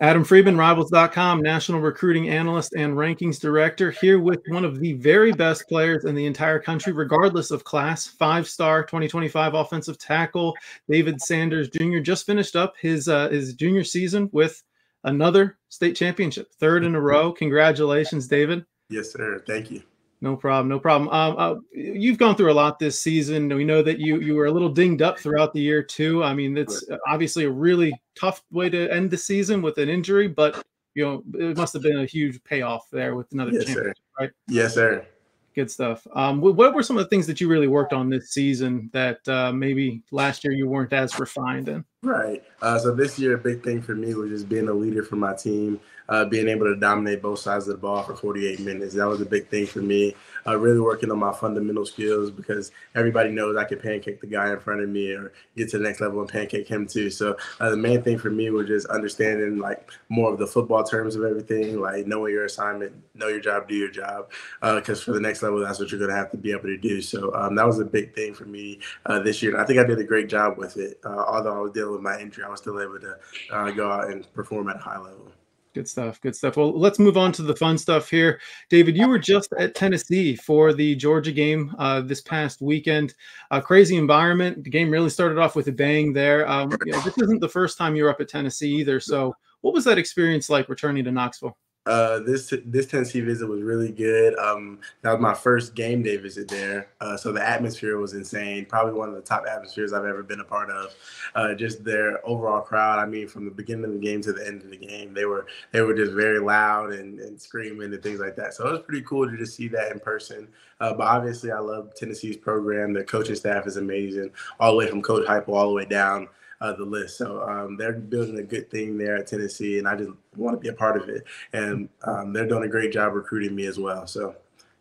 Adam Friedman, Rivals.com, national recruiting analyst and rankings director, here with one of the very best players in the entire country, regardless of class. Five star 2025 offensive tackle, David Sanders Jr. just finished up his, uh, his junior season with another state championship, third in a row. Congratulations, David. Yes, sir. Thank you. No problem, no problem. Um, uh, you've gone through a lot this season. We know that you you were a little dinged up throughout the year too. I mean, it's obviously a really tough way to end the season with an injury, but you know it must have been a huge payoff there with another yes, championship, sir. right? Yes, sir. Good stuff. Um, what were some of the things that you really worked on this season that uh, maybe last year you weren't as refined in? Right. Uh, so this year, a big thing for me was just being a leader for my team, uh, being able to dominate both sides of the ball for 48 minutes. That was a big thing for me. Uh, really working on my fundamental skills because everybody knows I can pancake the guy in front of me or get to the next level and pancake him too. So uh, the main thing for me was just understanding like more of the football terms of everything, like knowing your assignment, know your job, do your job. Because uh, for the next level, that's what you're going to have to be able to do. So um, that was a big thing for me uh, this year. And I think I did a great job with it. Although I was dealing with my injury, I was still able to go out and perform at a high level. Good stuff. Good stuff. Well, let's move on to the fun stuff here. David, you were just at Tennessee for the Georgia game uh, this past weekend. A crazy environment. The game really started off with a bang there. Um, you know, this isn't the first time you're up at Tennessee either. So, what was that experience like returning to Knoxville? Uh, this this Tennessee visit was really good. Um, that was my first game day visit there, uh, so the atmosphere was insane. Probably one of the top atmospheres I've ever been a part of. Uh, just their overall crowd. I mean, from the beginning of the game to the end of the game, they were they were just very loud and, and screaming and things like that. So it was pretty cool to just see that in person. Uh, but obviously, I love Tennessee's program. Their coaching staff is amazing, all the way from Coach Heupel all the way down uh, the list. So um, they're building a good thing there at Tennessee, and I just want to be a part of it. And um, they're doing a great job recruiting me as well. So.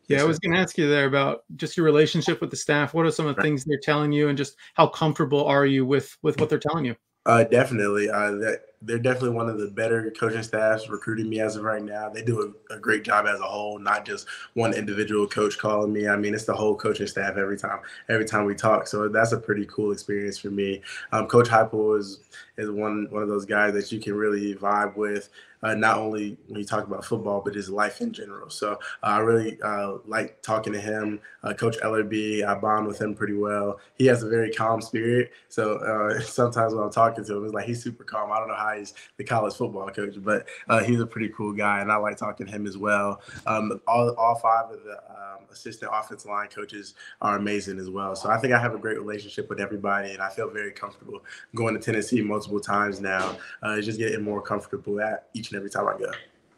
Yeah, I was going to ask you there about just your relationship with the staff. What are some of the things they're telling you, and just how comfortable are you with with what they're telling you? Uh, definitely. Uh, that they're definitely one of the better coaching staffs recruiting me as of right now. They do a, a, great job as a whole, not just one individual coach calling me. I mean, it's the whole coaching staff every time every time we talk. So that's a pretty cool experience for me. Um, coach Heupel is is one one of those guys that you can really vibe with uh, not only when you talk about football, but his life in general. So uh, I really uh, like talking to him. Uh, Coach Elarbee, I bond with him pretty well. He has a very calm spirit. So uh, sometimes when I'm talking to him, it's like he's super calm. I don't know how the college football coach, but uh, he's a pretty cool guy, and I like talking to him as well. Um, all, all five of the um, assistant offensive line coaches are amazing as well. So I think I have a great relationship with everybody, and I feel very comfortable going to Tennessee multiple times now. it's just getting more comfortable at each and every time I go.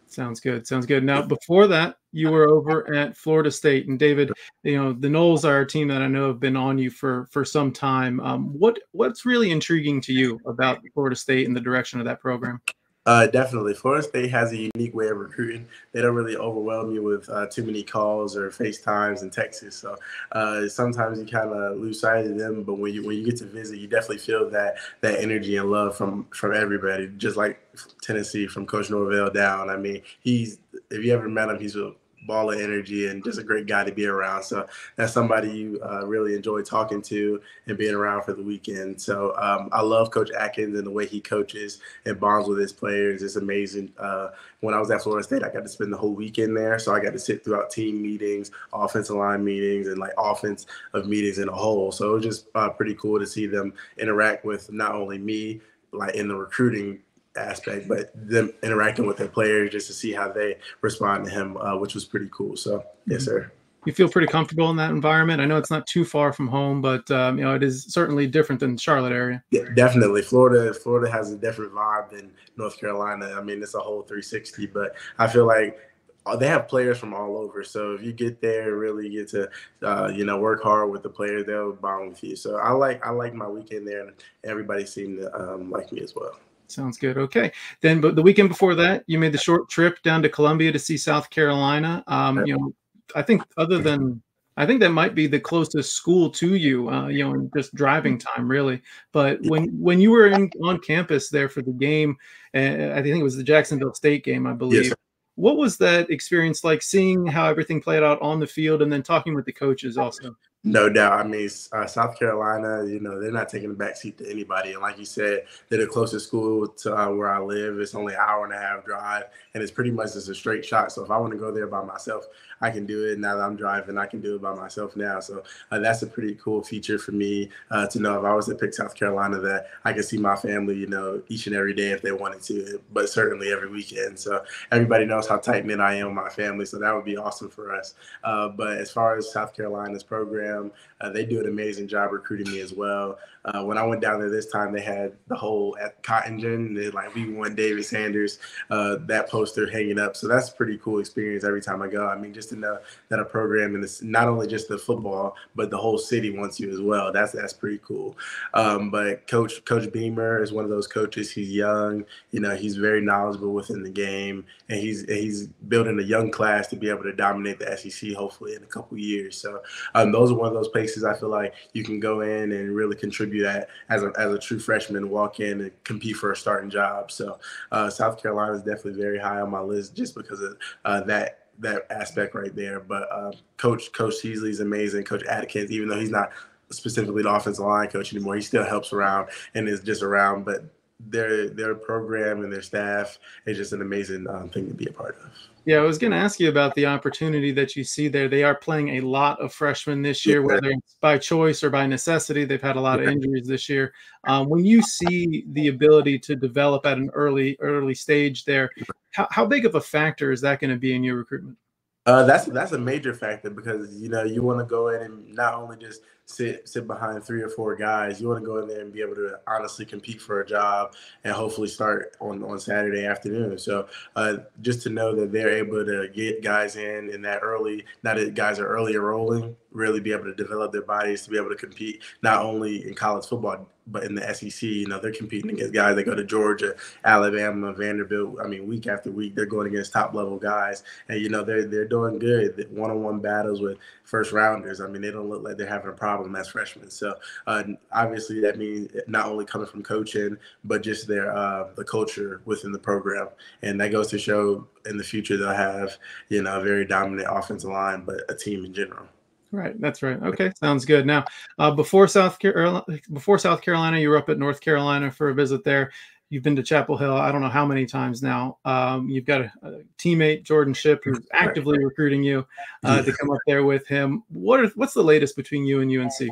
Sounds good. Sounds good. Now, before that, you were over at Florida State, and David, you know the Noles are a team that I know have been on you for for some time. Um, what what's really intriguing to you about Florida State and the direction of that program? Uh, definitely. Florida State has a unique way of recruiting. They don't really overwhelm you with uh, too many calls or FaceTimes in Texas. So uh, sometimes you kind of lose sight of them. But when you when you get to visit, you definitely feel that that energy and love from from everybody. Just like Tennessee, from Coach Norvell down. I mean, he's if you ever met him, he's a ball of energy and just a great guy to be around. So that's somebody you uh, really enjoy talking to and being around for the weekend. So um, I love Coach Atkins and the way he coaches and bonds with his players. It's amazing. Uh, when I was at Florida State, I got to spend the whole weekend there. So I got to sit throughout team meetings, offensive line meetings, and like offense of meetings in a whole. So it was just uh, pretty cool to see them interact with not only me, like in the recruiting aspect, but them interacting with their players just to see how they respond to him, uh, which was pretty cool. So, yes, mm-hmm. sir. You feel pretty comfortable in that environment. I know it's not too far from home, but um, you know it is certainly different than Charlotte area. Yeah, definitely. Florida, Florida has a different vibe than North Carolina. I mean, it's a whole 360. But I feel like uh, they have players from all over. So if you get there, really get to, uh, you know, work hard with the players, they'll bond with you. So I like I like my weekend there, and everybody seemed to um, like me as well. Sounds good. Okay. Then, but the weekend before that, you made the short trip down to Columbia to see South Carolina. Um, you know, I think other than I think that might be the closest school to you, uh, you know, in just driving time, really. But when when you were in, on campus there for the game, uh, I think it was the Jacksonville State game, I believe. Yes, what was that experience like? Seeing how everything played out on the field, and then talking with the coaches also. No doubt. I mean, uh, South Carolina, you know, they're not taking a back seat to anybody. And like you said, they're the closest school to uh, where I live. It's only an hour and a half drive, and it's pretty much just a straight shot. So if I want to go there by myself, I can do it. Now that I'm driving, I can do it by myself now. So uh, that's a pretty cool feature for me uh, to know if I was to pick South Carolina that I can see my family, you know, each and every day if they wanted to, but certainly every weekend. So everybody knows how tight knit I am with my family. So that would be awesome for us. Uh, but as far as South Carolina's program, uh, they do an amazing job recruiting me as well. Uh, when I went down there this time, they had the whole at Cotton Gin. They like we won David Sanders, uh, that poster hanging up. So that's a pretty cool experience every time I go. I mean, just to know that a program and it's not only just the football, but the whole city wants you as well. That's that's pretty cool. Um, but Coach Coach Beamer is one of those coaches. He's young, you know, he's very knowledgeable within the game, and he's he's building a young class to be able to dominate the SEC hopefully in a couple years. So um, those are one of those places I feel like you can go in and really contribute at as a, as a true freshman, walk in and compete for a starting job. So uh, South Carolina is definitely very high on my list just because of uh, that that aspect right there. But uh, Coach Coach Teasley is amazing. Coach Adkins, even though he's not specifically the offensive line coach anymore, he still helps around and is just around. But their their program and their staff is just an amazing um, thing to be a part of. Yeah, I was going to ask you about the opportunity that you see there. They are playing a lot of freshmen this year, yeah. whether it's by choice or by necessity. They've had a lot of injuries this year. Um, when you see the ability to develop at an early early stage there, how, how big of a factor is that going to be in your recruitment? Uh, that's that's a major factor because you know you want to go in and not only just sit sit behind three or four guys. You want to go in there and be able to honestly compete for a job and hopefully start on on Saturday afternoon. So uh, just to know that they're able to get guys in in that early, not that guys are early enrolling, really be able to develop their bodies to be able to compete not only in college football but in the SEC, you know, they're competing against guys that go to Georgia, Alabama, Vanderbilt. I mean, week after week, they're going against top level guys, and you know, they're they're doing good. One on one battles with first rounders. I mean, they don't look like they're having a problem as freshmen. So uh, obviously, that means not only coming from coaching, but just their uh, the culture within the program, and that goes to show in the future they'll have you know a very dominant offensive line, but a team in general. Right, that's right. Okay, sounds good. Now, uh, before South Carolina, before South Carolina, you were up at North Carolina for a visit there. You've been to Chapel Hill. I don't know how many times now. Um, you've got a, a, teammate, Jordan Shipp, who's actively recruiting you uh, to come up there with him. What are, what's the latest between you and UNC?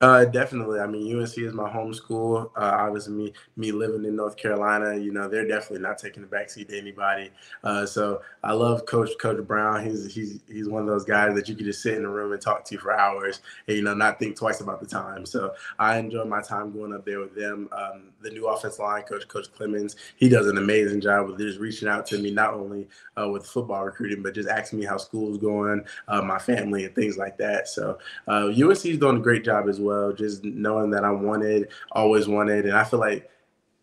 Uh, definitely. I mean, UNC is my home school. Uh, obviously, me me living in North Carolina, you know, they're definitely not taking the backseat to anybody. Uh, so I love Coach Coach Brown. He's he's he's one of those guys that you can just sit in a room and talk to for hours, and you know, not think twice about the time. So I enjoy my time going up there with them. Um, the new offense line coach, Coach Clements, he does an amazing job with just reaching out to me, not only uh, with football recruiting, but just asking me how school's going, uh, my family, and things like that. So uh, is doing a great job as well well. Just knowing that I wanted, always wanted, and I feel like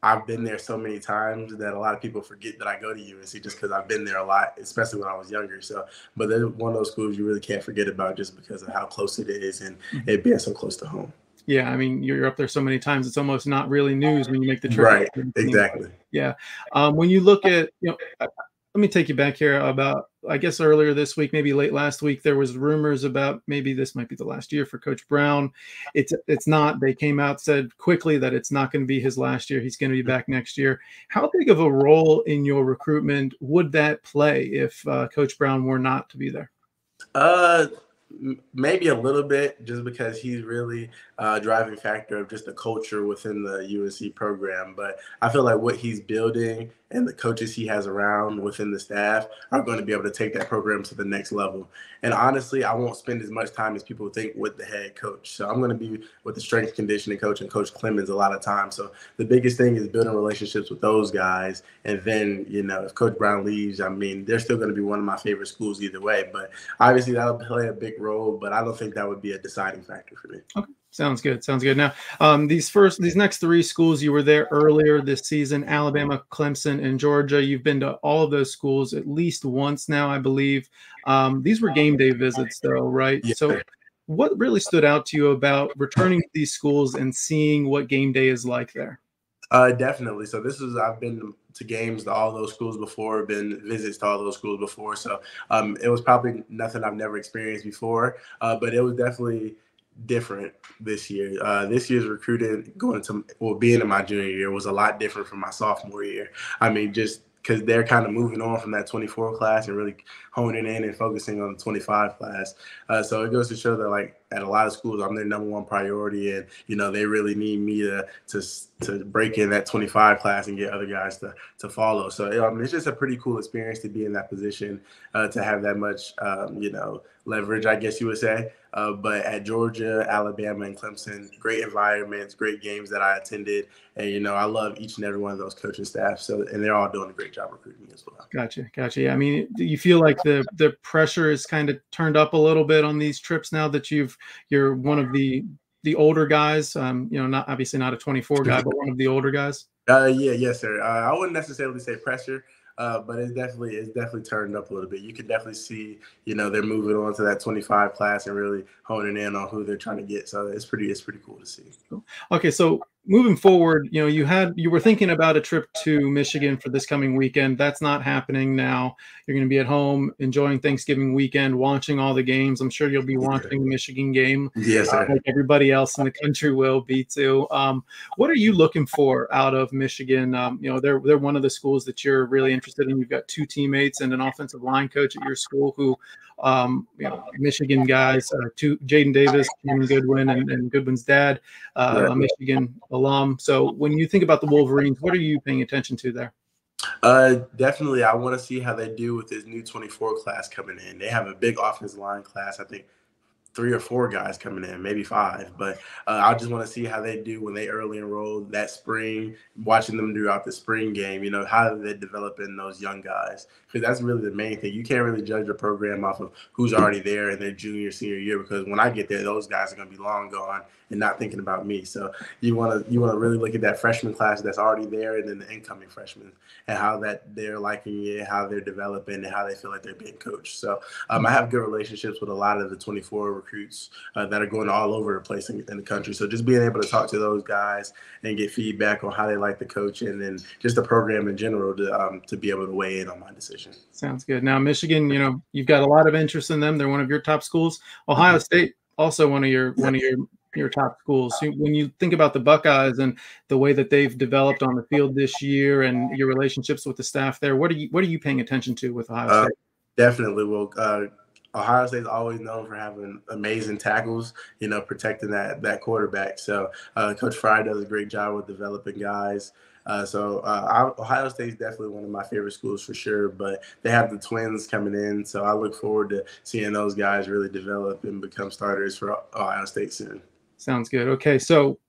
I've been there so many times that a lot of people forget that I go to UNC just because I've been there a lot, especially when I was younger. So, but they're one of those schools you really can't forget about just because of how close it is and mm-hmm. it being so close to home. Yeah, I mean, you're up there so many times; it's almost not really news when you make the trip. Right, exactly. Yeah, um, when you look at, you know, let me take you back here about i guess earlier this week maybe late last week there was rumors about maybe this might be the last year for coach brown. It's it's not. They came out said quickly that it's not going to be his last year. He's going to be back next year. How big of a role in your recruitment would that play if uh, coach brown were not to be there? Uh maybe a little bit just because he's really a driving factor of just the culture within the UNC program. But I feel like what he's building and the coaches he has around within the staff are going to be able to take that program to the next level. And honestly, I won't spend as much time as people think with the head coach. So I'm going to be with the strength conditioning coach and Coach Clements a lot of time. So the biggest thing is building relationships with those guys. And then, you know, if Coach Brown leaves, I mean, they're still going to be one of my favorite schools either way. But obviously, that'll play a big role. But I don't think that would be a deciding factor for me. Okay. Sounds good. Sounds good. Now, um, these first, these next three schools, you were there earlier this season: Alabama, Clemson, and Georgia. You've been to all of those schools at least once now, I believe. Um, these were game day visits, though, right? Yeah. So, what really stood out to you about returning to these schools and seeing what game day is like there? Uh, definitely. So this is I've been to games to all those schools before, been visits to all those schools before. So um, it was probably nothing I've never experienced before, uh, but it was definitely different this year. Uh, this year's recruiting going to well being in my junior year was a lot different from my sophomore year. I mean, just because they're kind of moving on from that 24 class and really honing in and focusing on the 25 class. Uh, so it goes to show that like at a lot of schools, I'm their number one priority, and you know they really need me to to to break in that 25 class and get other guys to to follow. So I mean, it's just a pretty cool experience to be in that position, uh, to have that much um, you know leverage, I guess you would say. Uh, but at Georgia, Alabama, and Clemson, great environments, great games that I attended, and you know I love each and every one of those coaching staff. So and they're all doing a great job recruiting as well. Gotcha, gotcha. Yeah, I mean, do you feel like the the pressure is kind of turned up a little bit on these trips now that you've you're one of the the older guys? Um, you know, not obviously not a 24 guy, but one of the older guys. Uh, yeah, yes, sir. Uh, I wouldn't necessarily say pressure. Uh, but it's definitely it's definitely turned up a little bit. You can definitely see, you know, they're moving on to that 25 class and really honing in on who they're trying to get. So it's pretty it's pretty cool to see. Okay, so moving forward, you know, you had you were thinking about a trip to Michigan for this coming weekend. That's not happening now. You're going to be at home enjoying Thanksgiving weekend, watching all the games. I'm sure you'll be watching the Michigan game. Yes, uh, like everybody else in the country will be too. Um, what are you looking for out of Michigan? Um, you know, they're they're one of the schools that you're really interested in. You've got two teammates and an offensive line coach at your school who um, you know, Michigan guys, uh, two Jaden Davis, Cameron Goodwin, and, and Goodwin's dad, uh, a Michigan alum. So when you think about the Wolverines, what are you paying attention to there? Uh, definitely, I want to see how they do with this new 24 class coming in. They have a big offensive line class. I think three or four guys coming in, maybe five. But uh, I just want to see how they do when they early enroll that spring, watching them throughout the spring game. You know, how they develop in those young guys? Because that's really the main thing. You can't really judge a program off of who's already there in their junior, senior year. Because when I get there, those guys are going to be long gone and not thinking about me. So you want to you want to really look at that freshman class that's already there, and then the incoming freshmen and how that they're liking it, how they're developing, and how they feel like they're being coached. So um, I have good relationships with a lot of the 24 recruits uh, that are going all over the place in, in, the country. So just being able to talk to those guys and get feedback on how they like the coaching and then just the program in general to um, to be able to weigh in on my decision. Sounds good. Now Michigan, you know, you've got a lot of interest in them. They're one of your top schools. Ohio mm-hmm. State also one of your one of your your top schools. So when you think about the Buckeyes and the way that they've developed on the field this year and your relationships with the staff there, what are you what are you paying attention to with Ohio uh, State? Uh, definitely. Well, uh, Ohio State's always known for having amazing tackles, you know, protecting that that quarterback. So uh, Coach Frye does a great job with developing guys. Uh, so uh, Ohio State is definitely one of my favorite schools for sure. But they have the twins coming in, so I look forward to seeing those guys really develop and become starters for Ohio State soon. Sounds good. Okay, so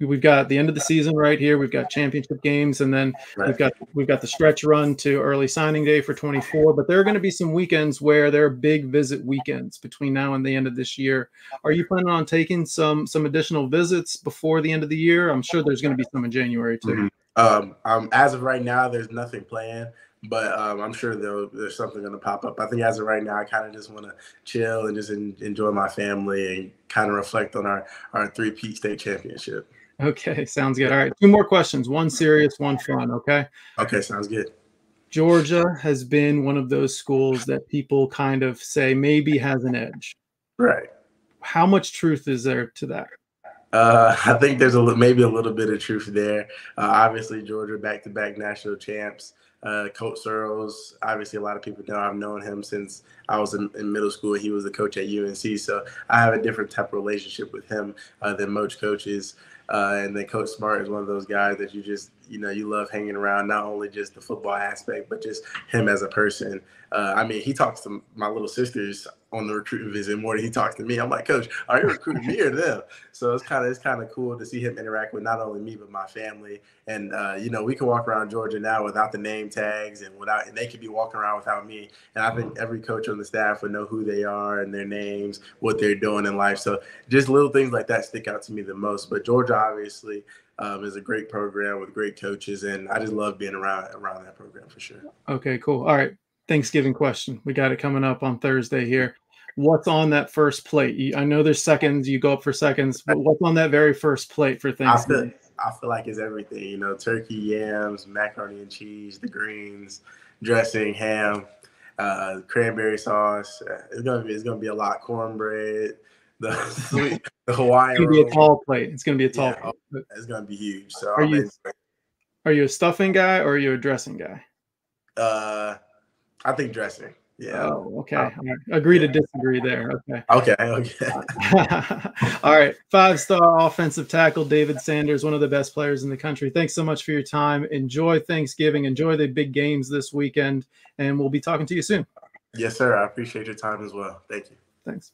we've got the end of the season right here. We've got championship games, and then we've got we've got the stretch run to early signing day for 24. But there are going to be some weekends where there are big visit weekends between now and the end of this year. Are you planning on taking some some additional visits before the end of the year? I'm sure there's going to be some in January too. Mm-hmm. Um, um, as of right now, there's nothing planned but um, I'm sure there's something going to pop up. I think as of right now, I kind of just want to chill and just in, enjoy my family and kind of reflect on our our three peat State championship. Okay, sounds good. All right, two more questions. One serious, one fun. Okay. Okay, sounds good. Georgia has been one of those schools that people kind of say maybe has an edge. Right. How much truth is there to that? Uh, I think there's a maybe a little bit of truth there. Uh, obviously, Georgia back-to-back national champs. Uh, coach Searels, obviously, a lot of people know I've known him since I was in, in, middle school. He was the coach at UNC, so I have a different type of relationship with him uh, than most coaches. Uh, and then Coach Smart is one of those guys that you just, you know, you love hanging around, not only just the football aspect, but just him as a person. Uh, I mean, he talks to my little sisters on the recruiting visit more than he talks to me. I'm like, Coach, are you recruiting me or them? So it's kind of it's kind of cool to see him interact with not only me but my family. And uh, you know, we can walk around Georgia now without the name tags and without, and they could be walking around without me. And I think every coach on the staff would know who they are and their names, what they're doing in life. So just little things like that stick out to me the most. But Georgia obviously um, is a great program with great coaches, and I just love being around around that program for sure. Okay, cool. All right. Thanksgiving question. We got it coming up on Thursday here. What's on that first plate? I know there's seconds, you go up for seconds, but what's on that very first plate for Thanksgiving? I feel, I feel like it's everything, you know, turkey, yams, macaroni and cheese, the greens, dressing, ham, uh, cranberry sauce. Uh, it's gonna be it's gonna be a lot cornbread, the, the Hawaiian. It's gonna be a tall plate. It's gonna be a tall Yeah. plate. It's gonna be huge. So Are I'm you- Are you a stuffing guy or are you a dressing guy? uh, I think dressing. Yeah. Oh, okay. Right. Agree to disagree there. Okay. Okay. Okay. All right. Five star offensive tackle, David Sanders, one of the best players in the country. Thanks so much for your time. Enjoy Thanksgiving. Enjoy the big games this weekend. And we'll be talking to you soon. yes, sir. I appreciate your time as well. Thank you. Thanks.